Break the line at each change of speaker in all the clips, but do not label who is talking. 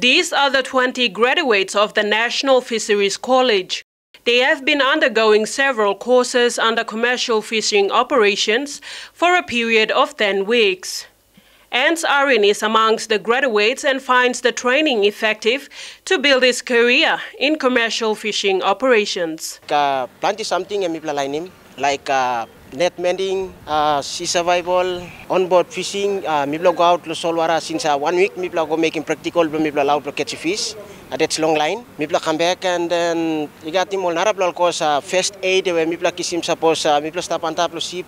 These are the 20 graduates of the National Fisheries College. They have been undergoing several courses under commercial fishing operations for a period of 10 weeks. Ernst Arin is amongst the graduates and finds the training effective to build his career in commercial fishing operations.
Uh, something like uh, net mending, uh, sea survival, onboard fishing. Uh, mibla go out to Solwara since uh, one week. Mibla go making practical, mibla allow to catch fish. Uh, that's long line. Mibla come back and then you got him all course uh, first aid mibla kisim suppose uh, mibla stop on top of ship.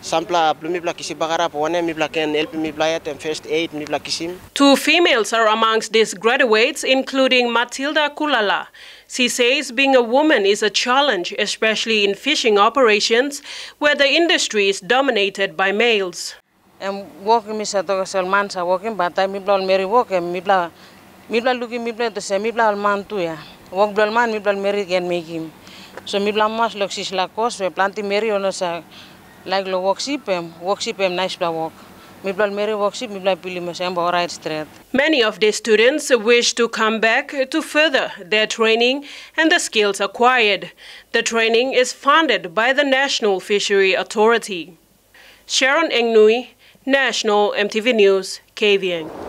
Sampla plumibla kisi bagara po one help mibla yet first aid mibla kisim.
Two females are amongst these graduates, including Matilda Kulala. She says being a woman is a challenge, especially in fishing operations where the industry is dominated by males.
I'm working misa to Salman sa working but I mibla meri work mibla mibla looking mibla to say mibla alman tu ya. Work blal man mibla meri can make him. So mibla mas loksis la kos we planti meri ono sa like lo nice bla work. Many
of the students wish to come back to further their training and the skills acquired. The training is funded by the National Fishery Authority. Sharon Engnui, National EMTV News, Kavieng.